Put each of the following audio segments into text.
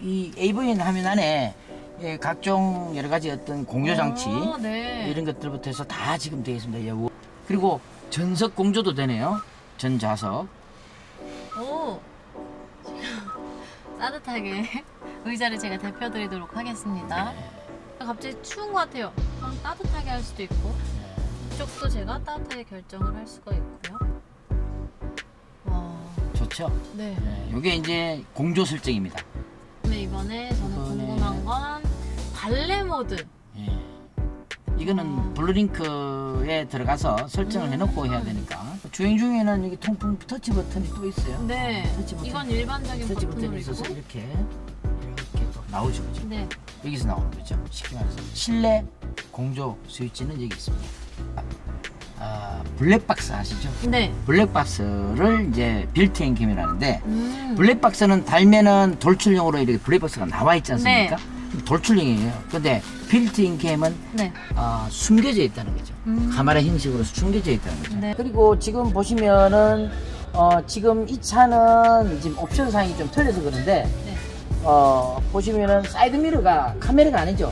이, 이 AVN 화면 안에 예, 각종 여러 가지 어떤 공조 장치 어, 네. 이런 것들부터 해서 다 지금 되어 있습니다. 예, 우- 그리고 전석 공조도 되네요. 전좌석. 오. 따뜻하게 의자를 제가 대표드리도록 하겠습니다. 갑자기 추운 것 같아요. 그럼 따뜻하게 할 수도 있고 이쪽도 제가 따뜻하게 결정을 할 수가 있고요. 와, 좋죠? 네. 예, 이게 이제 공조 설정입니다. 이번에 저는 이번에- 궁금한 건 valet mode. 예. 이거는 블루링크에 들어가서 설정을 해놓고 해야 되니까 주행 중에는 여기 통풍 터치 버튼이 또 있어요. 네. 터치 버튼. 이건 일반적인 터치 버튼으로 버튼이 있어서 있고. 이렇게 이렇게 또 나오죠, 그죠? 네. 여기서 나오는 거죠. 쉽게 말해서 실내 공조 스위치는 여기 있습니다. 아, 블랙박스 아시죠? 네. 블랙박스를 이제 built-in cam이라는데 음. 블랙박스는 달면은 돌출용으로 이렇게 블랙박스가 나와 있지 않습니까? 네. 돌출용이에요. 근데 built-in cam은 네. 아, 숨겨져 있다는 거죠. 음. 카메라 형식으로 숨겨져 있다는 거죠. 네. 그리고 지금 보시면은 어, 지금 이 차는 지금 옵션 사항이 좀 틀려서 그런데 네. 어, 보시면은 사이드 미러가 카메라가 아니죠.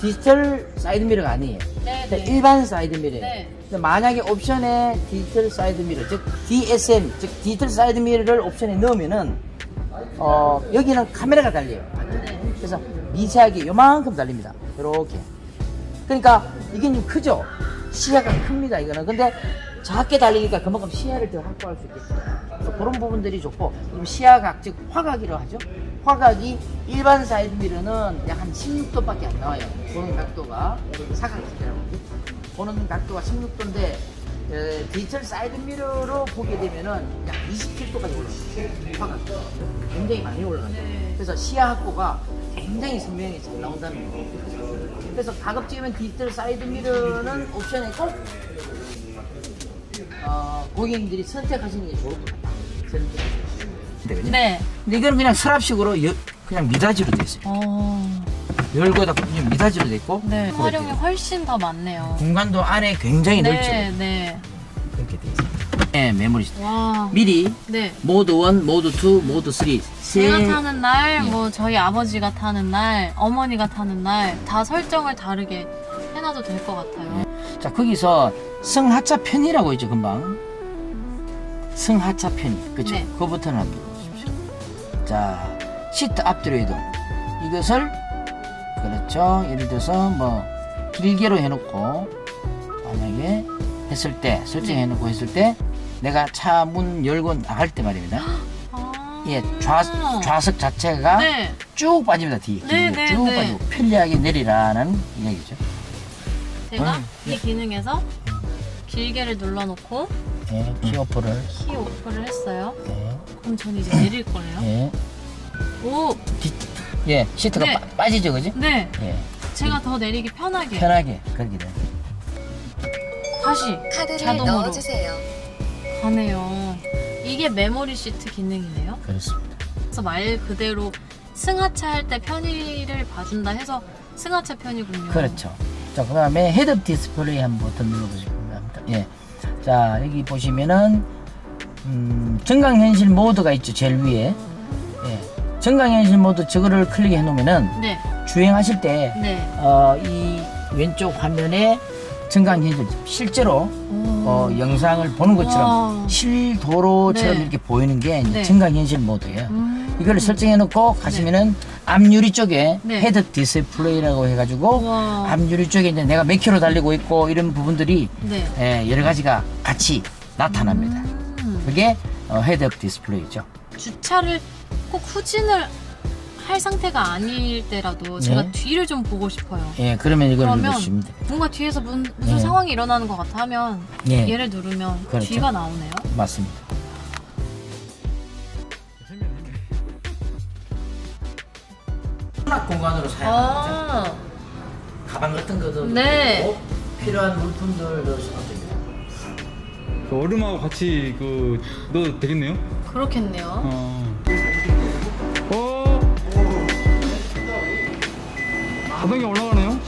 디지털 사이드 미러가 아니에요. 네. 근데 네. 일반 사이드 미러예요. 네. 근데 만약에 옵션에 디지털 사이드 미러, 즉 DSM, 즉 디지털 사이드 미러를 옵션에 넣으면은 어, 여기는 카메라가 달려요. 네. 그래서 미세하게 요만큼 달립니다. 이렇게. 그러니까 이게 좀 크죠? 시야가 큽니다, 이거는. 근데 작게 달리니까 그만큼 시야를 더 확보할 수 있겠죠. 그래서 그런 부분들이 좋고, 그리고 시야각, 즉 화각이라고 하죠. 화각이 일반 사이드 미러는 약 한 16도밖에 안 나와요. 보는 각도가. 사각지대라고. 보는 각도가 16도인데, 디지털 사이드 미러로 보게 되면은 약 27도까지 올라가요. 화각. 굉장히 많이 올라가요. 네. 그래서 시야 확보가 굉장히 선명하게 잘 나온다는 거예요. 그래서 가급적이면 디지털 사이드 미러는 옵션에 꼭 어, 고객님들이 선택하시는 게 좋을 것 같아요. 선택. 네. 근데 이거는 그냥 서랍식으로 여- 그냥 미닫이로 돼 있어요. 어. 열고 닫고 그냥 미닫이로 돼 있고 네. 활용이. 훨씬 더 많네요. 공간도 안에 굉장히 넓죠. 네, 네. 그렇게 돼 있어요. 네, 메모리. 와. 미리 네. 모드 1, 모드 2, 모드 3. 제가 타는 날, 네. 뭐 저희 아버지가 타는 날, 어머니가 타는 날 다 설정을 다르게 해놔도 될 것 같아요. 자 거기서 승하차 편이라고 있죠 금방. 승하차 편이. 그죠 네. 그 버튼을 한번 보십시오. 자 시트 앞뒤로 이동. 이것을 그렇죠. 예를 들어서 뭐 길게로 해놓고 만약에 했을 때 설정해놓고 했을 때 내가 차 문 열고 나갈 때 말입니다. 아. 예 좌, 좌석 자체가 네. 쭉 빠집니다 뒤에. 네, 네, 쭉 네. 빠지고 편리하게 내리라는 이야기죠 제가 음, 이 기능에서 길게를 눌러놓고 예, 키오프를 키 오프를 했어요. 예, 그럼 전 이제 내릴 거예요. 예. 오, 뒤, 예, 시트가 네. 빠, 빠지죠, 그지? 네. 예, 제가 더 내리기 편하게. 편하게 그렇게 돼. 다시 카드를 자동으로. 넣어주세요. 가네요. 이게 메모리 시트 기능이네요. 그렇습니다. 그래서 말 그대로 승하차 할 때 편의를 봐준다 해서 승하차 편의군요. 그렇죠. 자, 그 다음에 헤드업 디스플레이 한번 버튼 눌러보시기 바랍니다. 예. 자, 여기 보시면은, 음, 증강현실 모드가 있죠, 제일 위에. 예. 증강현실 모드 저거를 클릭해 놓으면은 네, 주행하실 때, 네. 어, 이 왼쪽 화면에 증강현실, 실제로 오. 어, 영상을 보는 것처럼 와. 실도로처럼 네. 이렇게 보이는 게 네. 증강현실 모드예요. 음. 이걸 설정해 놓고 가시면은 앞유리 쪽에 네. 헤드 디스플레이라고 해가지고 와. 앞유리 쪽에 이제 내가 몇 킬로 달리고 있고 이런 부분들이 네. 예, 여러 가지가 같이 나타납니다. 음. 그게 어, 헤드업 디스플레이죠. 주차를 꼭 후진을 할 상태가 아닐 때라도 제가 네. 뒤를 좀 보고 싶어요. 예, 그러면 이걸 그러면 돼요. 뭔가 뒤에서 문- 무슨 네. 상황이 일어나는 것 같아 하면 예, 얘를 누르면 그렇죠. 뒤가 나오네요. 맞습니다. 수납 공간으로 사용하죠. 아, 가방 같은 것도 네. 넣고 필요한 물품들 넣으시면 됩니다. 그 얼음하고 같이 그 넣어도 되겠네요? 그렇겠네요. 어. 어. 자동이 올라가네요?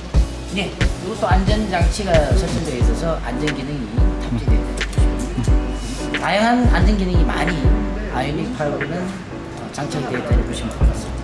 네, 이것도 안전 장치가 설정되어 있어서 안전 기능이 탑재되어 있습니다. 다양한 안전 기능이 많이 아이오닉 8에는 장착되어 있다고 보시면 될 것 같습니다.